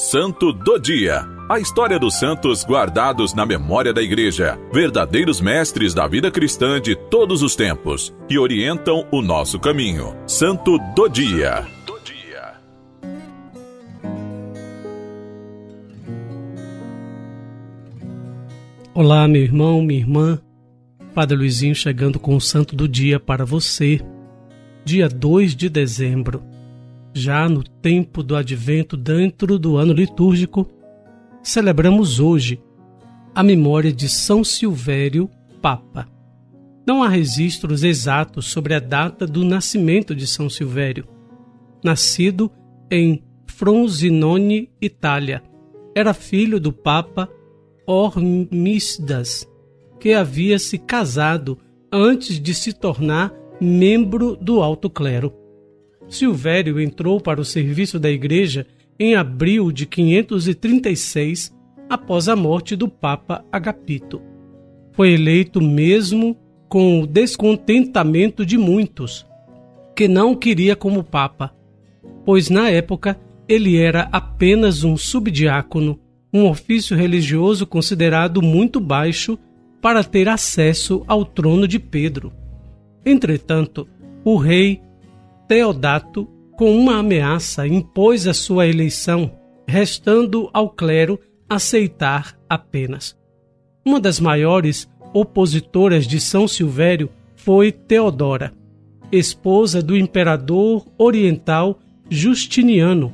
Santo do Dia. A história dos santos guardados na memória da Igreja, verdadeiros mestres da vida cristã de todos os tempos, que orientam o nosso caminho. Santo do Dia. Olá, meu irmão, minha irmã. Padre Luizinho chegando com o Santo do Dia para você. Dia 2 de dezembro já no tempo do advento, dentro do ano litúrgico, celebramos hoje a memória de São Silvério, Papa. Não há registros exatos sobre a data do nascimento de São Silvério. Nascido em Fronzinone, Itália, era filho do Papa Hormisdas, que havia se casado antes de se tornar membro do alto clero. Silvério entrou para o serviço da Igreja em abril de 536, após a morte do Papa Agapito. Foi eleito mesmo com o descontentamento de muitos, que não queria como Papa, pois na época ele era apenas um subdiácono, um ofício religioso considerado muito baixo para ter acesso ao trono de Pedro. Entretanto, o rei Teodato, com uma ameaça, impôs a sua eleição, restando ao clero aceitar apenas. Uma das maiores opositoras de São Silvério foi Teodora, esposa do imperador oriental Justiniano,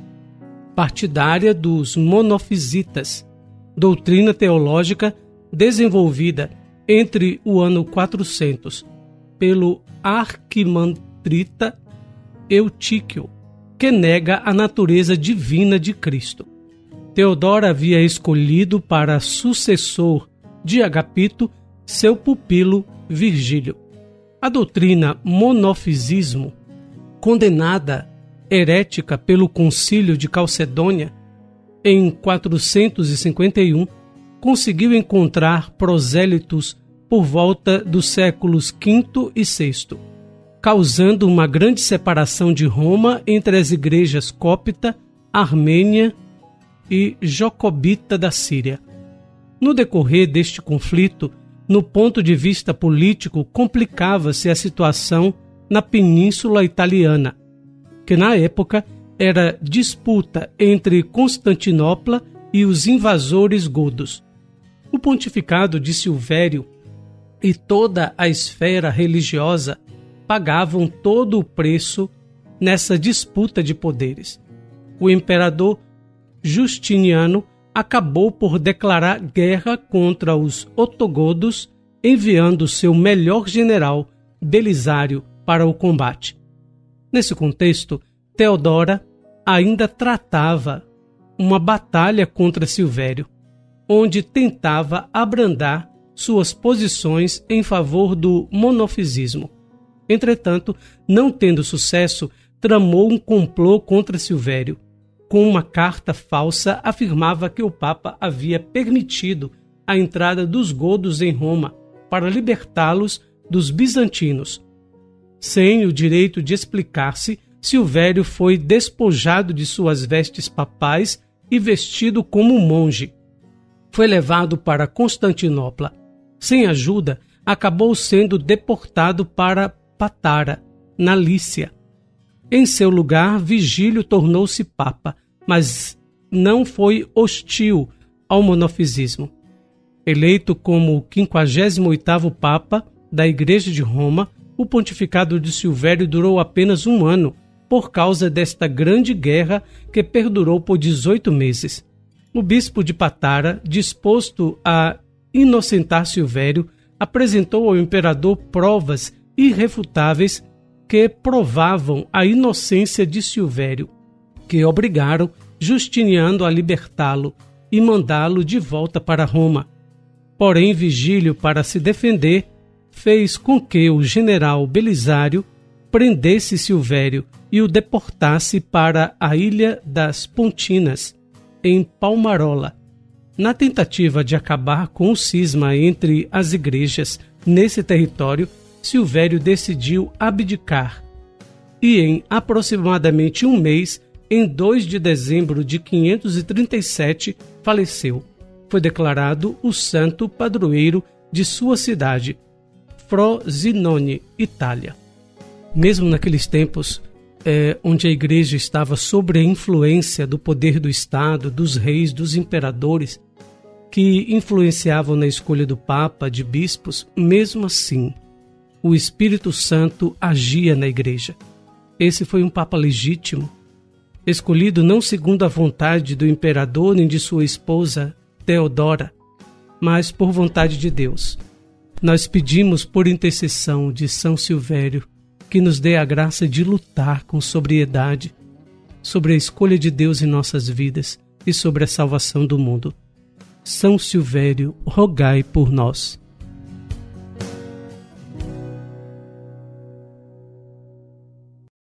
partidária dos monofisitas, doutrina teológica desenvolvida entre o ano 400 pelo arquimandrita Eutíquio, que nega a natureza divina de Cristo. Teodoro havia escolhido para sucessor de Agapito seu pupilo Virgílio. A doutrina monofisismo, condenada herética pelo Concílio de Calcedônia em 451, conseguiu encontrar prosélitos por volta dos séculos V e VI causando uma grande separação de Roma entre as igrejas cópita, armênia e jacobita da Síria. No decorrer deste conflito, no ponto de vista político, complicava-se a situação na Península Italiana, que na época era disputa entre Constantinopla e os invasores godos. O pontificado de Silvério e toda a esfera religiosa pagavam todo o preço nessa disputa de poderes. O imperador Justiniano acabou por declarar guerra contra os otogodos, enviando seu melhor general, Belisário, para o combate. Nesse contexto, Teodora ainda tratava uma batalha contra Silvério, onde tentava abrandar suas posições em favor do monofisismo. Entretanto, não tendo sucesso, tramou um complô contra Silvério. Com uma carta falsa, afirmava que o Papa havia permitido a entrada dos godos em Roma para libertá-los dos bizantinos. Sem o direito de explicar-se, Silvério foi despojado de suas vestes papais e vestido como monge. Foi levado para Constantinopla. Sem ajuda, acabou sendo deportado para Patara, na Lícia. Em seu lugar, Vigílio tornou-se papa, mas não foi hostil ao monofisismo. Eleito como o 58º papa da Igreja de Roma, o pontificado de Silvério durou apenas um ano, por causa desta grande guerra que perdurou por 18 meses. O bispo de Patara, disposto a inocentar Silvério, apresentou ao imperador provas irrefutáveis que provavam a inocência de Silvério, que obrigaram Justiniano a libertá-lo e mandá-lo de volta para Roma. Porém, Vigílio, para se defender, fez com que o general Belisário prendesse Silvério e o deportasse para a ilha das Pontinas, em Palmarola. Na tentativa de acabar com o cisma entre as igrejas nesse território, Silvério decidiu abdicar e, em aproximadamente um mês, em 2 de dezembro de 537, faleceu. Foi declarado o santo padroeiro de sua cidade, Frosinone, Itália. Mesmo naqueles tempos, é, onde a igreja estava sob a influência do poder do Estado, dos reis, dos imperadores, que influenciavam na escolha do Papa, de bispos, mesmo assim, o Espírito Santo agia na igreja. Esse foi um Papa legítimo, escolhido não segundo a vontade do imperador nem de sua esposa Teodora, mas por vontade de Deus. Nós pedimos por intercessão de São Silvério que nos dê a graça de lutar com sobriedade sobre a escolha de Deus em nossas vidas e sobre a salvação do mundo. São Silvério, rogai por nós.